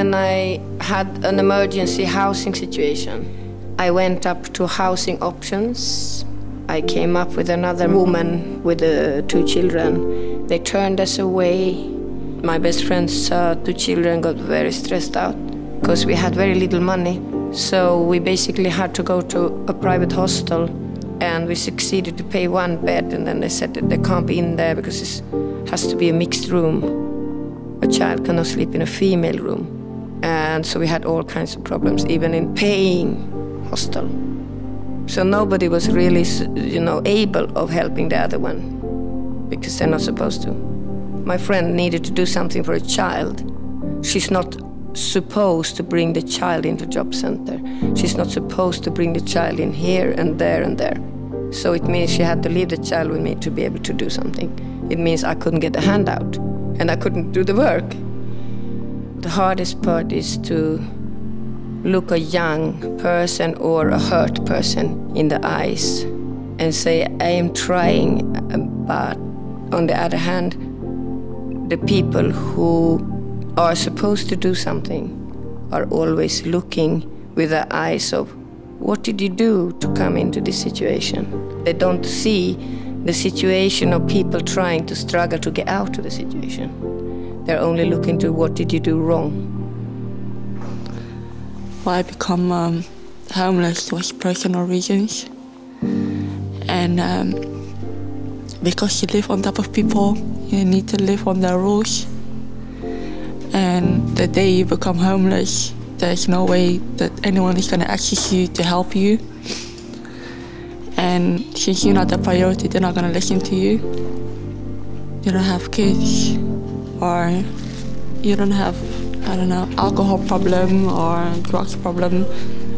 when I had an emergency housing situation, I went up to housing options. I came up with another woman with uh, two children. They turned us away. My best friend's uh, two children got very stressed out because we had very little money. So we basically had to go to a private hostel and we succeeded to pay one bed and then they said that they can't be in there because it has to be a mixed room. A child cannot sleep in a female room. And so we had all kinds of problems, even in paying hostel. So nobody was really, you know, able of helping the other one because they're not supposed to. My friend needed to do something for a child. She's not supposed to bring the child into job center. She's not supposed to bring the child in here and there and there. So it means she had to leave the child with me to be able to do something. It means I couldn't get a handout and I couldn't do the work. The hardest part is to look a young person or a hurt person in the eyes and say, I am trying, but on the other hand, the people who are supposed to do something are always looking with the eyes of what did you do to come into this situation? They don't see the situation of people trying to struggle to get out of the situation. They're only looking to what did you do wrong. Well, I become um, homeless was personal reasons. And um, because you live on top of people, you need to live on their rules. And the day you become homeless, there's no way that anyone is going to access you to help you. And since you're not a priority, they're not going to listen to you. You don't have kids, or you don't have, I don't know, alcohol problem or drugs problem.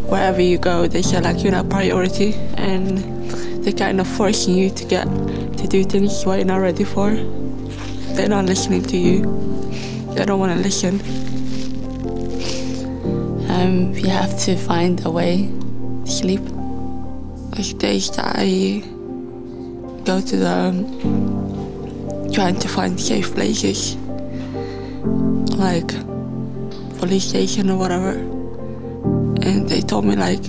Wherever you go, they say like you're not a priority, and they're kind of forcing you to get to do things what you're not ready for. They're not listening to you. They don't want to listen. Um, you have to find a way to sleep. Days that I go to the trying to find safe places, like police station or whatever, and they told me like,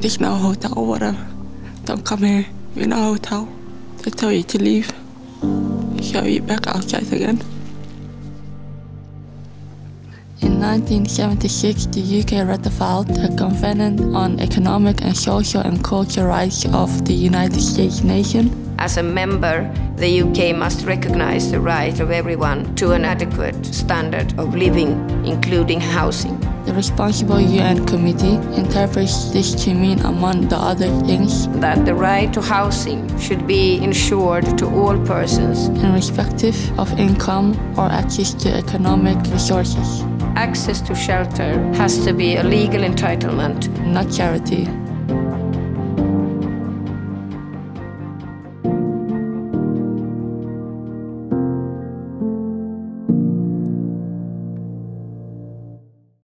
there's no hotel or whatever. Don't come here. We're in a hotel. They tell you to leave. So you're back outside again. 1976, the UK ratified the Covenant on Economic and Social and Cultural Rights of the United States nation. As a member, the UK must recognize the right of everyone to an adequate standard of living, including housing. The responsible UN committee interprets this to mean, among the other things, that the right to housing should be ensured to all persons, irrespective of income or access to economic resources. Access to shelter has to be a legal entitlement, not charity.